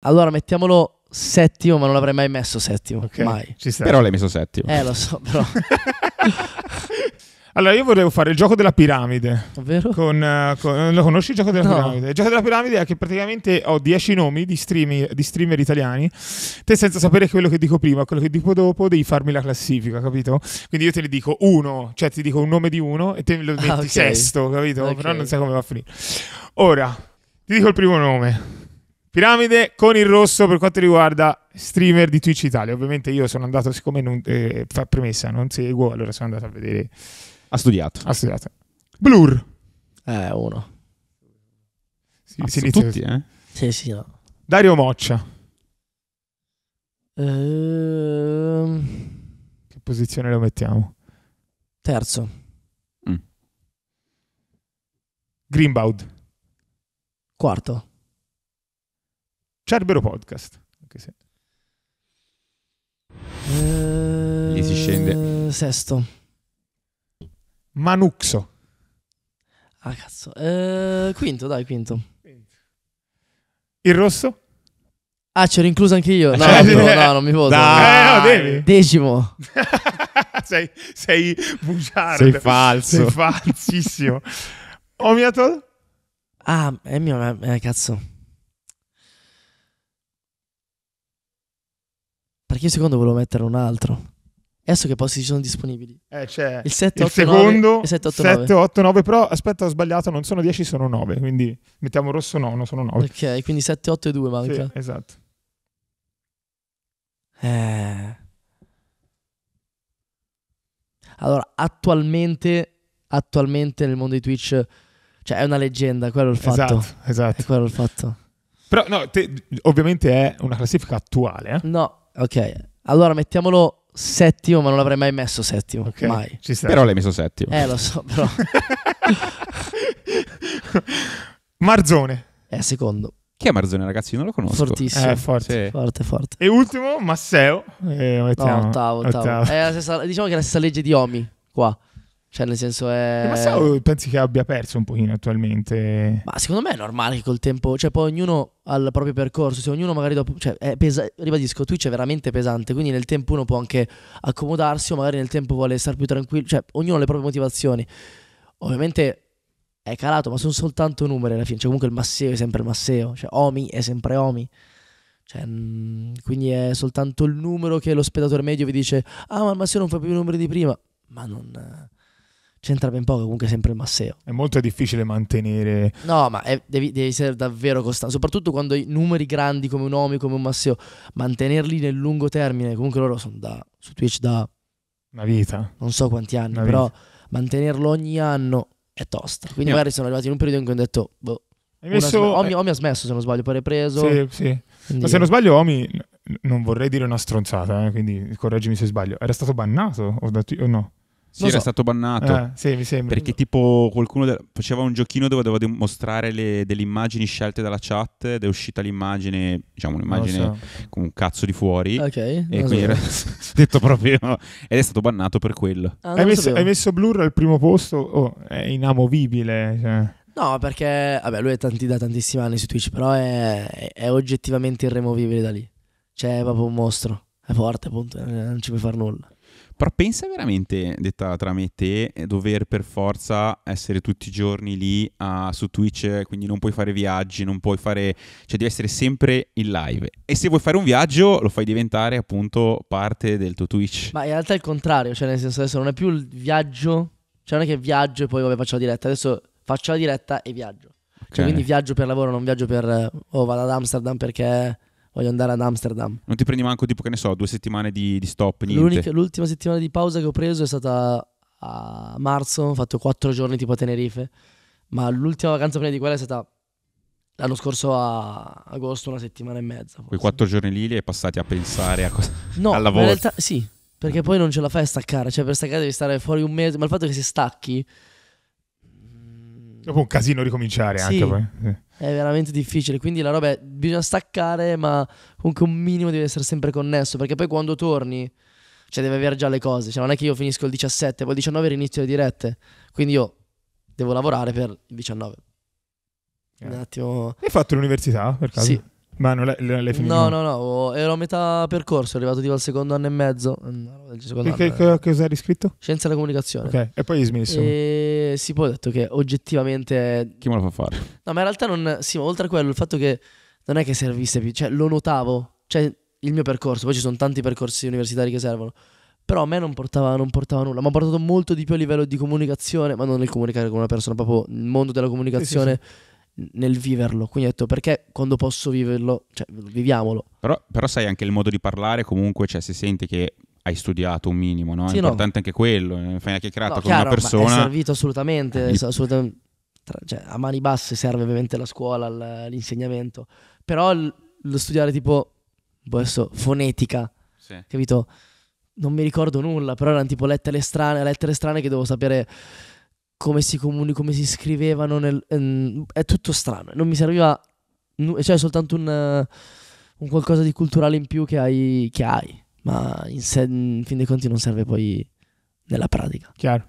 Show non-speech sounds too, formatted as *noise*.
Allora mettiamolo settimo, ma non l'avrei mai messo settimo. Ok, Mai. Ci sta. Però l'hai messo settimo. Eh, lo so, però. *laughs* Allora, io volevo fare il gioco della piramide. Ovvero? Con, eh, con- lo conosci il gioco della No. piramide? Il gioco della piramide è che praticamente ho 10 nomi di, streami- di streamer italiani. Te, senza sapere quello che dico prima, quello che dico dopo, devi farmi la classifica, capito? Quindi io te ne dico uno, cioè ti dico un nome di uno e te lo metti Ah, ok. sesto, capito? Ok. Però non sai come va a finire. Ora, ti dico il primo nome. Piramide con il rosso per quanto riguarda streamer di Twitch Italia. Ovviamente io sono andato, siccome non, eh, fa premessa, non seguo, allora sono andato a vedere. Ha studiato. Ha studiato. Blur. Eh, uno. Si, Ah, si su inizia tutti, eh? Sì, sì, no. Dario Moccia. Ehm, Che posizione lo mettiamo? terzo. Greenbaud. Quarto. Cerbero Podcast. Anche se- Eh, Lì si scende. Sesto. Manuxo. Ah, cazzo. Eh, quinto, dai, quinto. Il rosso? Ah, c'ero incluso anche io. No, Eh, *laughs* no, *laughs* no, non mi voto. Dai. No, devi. Decimo. *laughs* sei, sei bugiardo. Sei falso. Sei falsissimo. Omiatol? Ah, è mio, eh, cazzo. Perché io secondo volevo mettere un altro. Adesso che posti ci sono disponibili? Eh, c'è Il 7, il 8, 9 secondo e 7, 8, 9. 7, 8, 9 però aspetta ho sbagliato non sono 10 sono 9 quindi mettiamo rosso no non sono 9 Ok, quindi 7, 8 e 2 manca. Sì, esatto Eh. Allora, attualmente, attualmente nel mondo di Twitch, cioè è una leggenda, quello è il fatto. esatto esatto È quello il fatto. però no te- ovviamente è una classifica attuale eh? No, ok. Allora mettiamolo settimo, ma non l'avrei mai messo settimo. ok Mai. Però l'hai messo settimo. Eh, lo so, però *laughs* Marzone è secondo. Chi è Marzone, ragazzi? Io non lo conosco. Fortissimo. eh, forte Sì. Forte, forte. e ultimo Masseo eh, mettiamo No, ottavo, ottavo. È la stessa- diciamo che è la stessa legge di Omi, qua. Cioè, nel senso è... E Masseo pensi che abbia perso un pochino attualmente Ma secondo me è normale che col tempo, cioè poi ognuno ha il proprio percorso, se ognuno magari dopo, cioè è pesa- ribadisco, Twitch è veramente pesante, quindi nel tempo uno può anche accomodarsi o magari nel tempo vuole stare più tranquillo, cioè ognuno ha le proprie motivazioni. Ovviamente è calato, ma sono soltanto numeri alla fine, cioè comunque il Masseo è sempre il Masseo, cioè Omi è sempre Omi. Cioè, quindi è soltanto il numero che lo spettatore medio vi dice "Ah, ma il Masseo non fa più i numeri di prima". Ma non c'entra ben poco, comunque sempre il Masseo. è molto difficile mantenere No, ma è- devi, devi essere davvero costante, soprattutto quando hai numeri grandi come un Omi, come un Masseo, mantenerli nel lungo termine, comunque loro sono da, su Twitch da una vita non so quanti anni, Una però mantenerlo ogni anno è tosta. Quindi Io- magari sono arrivati in un periodo in cui hanno detto, boh, hai messo sme- Omi, Omi ha smesso se non sbaglio, poi ha ripreso. sì, sì. quindi- Ma se non sbaglio, Omi, non vorrei dire una stronzata, eh, quindi correggimi se sbaglio. Era stato bannato o, da tu- o no? Sì, Non era so. stato bannato. Eh, sì, mi sembra. Perché tipo qualcuno de- faceva un giochino dove doveva mostrare le- delle immagini scelte dalla chat ed è uscita l'immagine, diciamo un'immagine so. con un cazzo di fuori. Ok, E quindi era sapevo. *laughs* detto proprio ed è stato bannato per quello. Ah, Hai messo, hai messo Blur al primo posto? Oh, è inamovibile. Cioè. No, perché vabbè, lui è tanti, da tantissimi anni su Twitch, però è, è oggettivamente irremovibile da lì. Cioè, è proprio un mostro. È forte, appunto, eh, non ci puoi fare nulla. Però pensa veramente, detta tra me e te, eh, dover per forza essere tutti i giorni lì ah, su Twitch, quindi non puoi fare viaggi, non puoi fare... cioè devi essere sempre in live. E se vuoi fare un viaggio lo fai diventare appunto parte del tuo Twitch. Ma in realtà è il contrario, cioè nel senso adesso non è più il viaggio, cioè non è che viaggio e poi vabbè faccio la diretta, adesso faccio la diretta e viaggio. Ok. Cioè quindi viaggio per lavoro, non viaggio per eh, oh vado ad Amsterdam perché voglio andare ad Amsterdam. Non ti prendi manco tipo che ne so, due settimane di, di stop, l'ultima settimana di pausa che ho preso è stata a marzo, ho fatto quattro giorni tipo a Tenerife, ma l'ultima vacanza prima di quella è stata l'anno scorso a agosto, una settimana e mezza. Quei forse. quattro giorni lì li hai passati a pensare a cosa... *laughs* No, *laughs* al lavoro. in realtà sì, perché poi non ce la fai a staccare, cioè per staccare devi stare fuori un mese, ma il fatto che se stacchi Dopo un casino ricominciare Sì. anche poi. È veramente difficile, quindi la roba è bisogna staccare, ma comunque un minimo deve essere sempre connesso, perché poi quando torni cioè devi avere già le cose, cioè non è che io finisco il 17, poi il 19 rinizio le dirette, quindi io devo lavorare per il 19. Un Eh. attimo Hai fatto l'università per caso? Sì. Ma non l'hai, l'hai finito? No, no, no, ero a metà percorso, ero arrivato tipo al secondo anno e mezzo. No, il secondo Che, che, eh. che cosa hai riscritto? Scienza della comunicazione. Ok, e poi hai smesso. E si può detto che oggettivamente Chi me lo fa fare? No, ma in realtà non. Sì, ma oltre a quello, il fatto che non è che servisse più, cioè lo notavo, cioè il mio percorso, poi ci sono tanti percorsi universitari che servono. Però a me non portava, non portava nulla. Mi ha portato molto di più a livello di comunicazione, ma non nel comunicare con una persona, proprio il mondo della comunicazione, nel viverlo. Quindi ho detto, perché quando posso viverlo, cioè viviamolo. Però, però sai anche il modo di parlare, comunque, cioè si sente che hai studiato un minimo, no? È Sì, no. importante anche quello. eh, Fai una chiacchierata No, con chiaro, una ma È persona. servito assolutamente. Il- assolutamente tra- cioè, a mani basse serve ovviamente la scuola, l'insegnamento. Però l- lo studiare tipo, boh, adesso, fonetica, Sì. capito? Non mi ricordo nulla, però erano tipo lettere strane, lettere strane che devo sapere come si comuni, come si scrivevano. Nel, ehm, è tutto strano. Non mi serviva, cioè, soltanto un, un qualcosa di culturale in più che hai, che hai. ma in, sé- in fin dei conti non serve poi nella pratica. Chiaro.